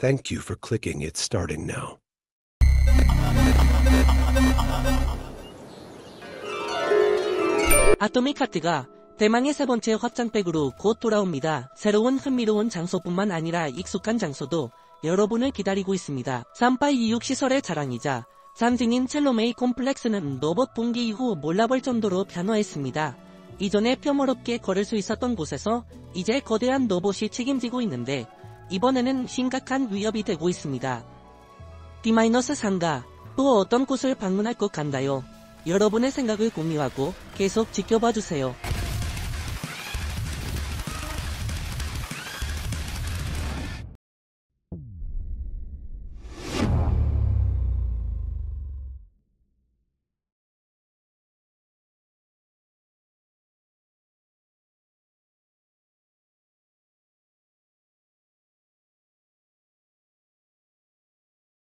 Thank you for clicking. It's starting now. 아토믹 하트가 대망의 세 번째 확장팩으로 곧 돌아옵니다. 새로운 흥미로운 장소뿐만 아니라 익숙한 장소도 여러분을 기다리고 있습니다. 3826 시설의 자랑이자 상징인 첼로메이 콤플렉스는 로봇 봉기 이후 몰라볼 정도로 변화했습니다. 이전에 평화롭게 걸을 수 있었던 곳에서 이제 거대한 로봇이 책임지고 있는데 이번에는 심각한 위협이 되고 있습니다. D-3가 또 어떤 곳을 방문할 것 같나요? 여러분의 생각을 공유하고 계속 지켜봐 주세요.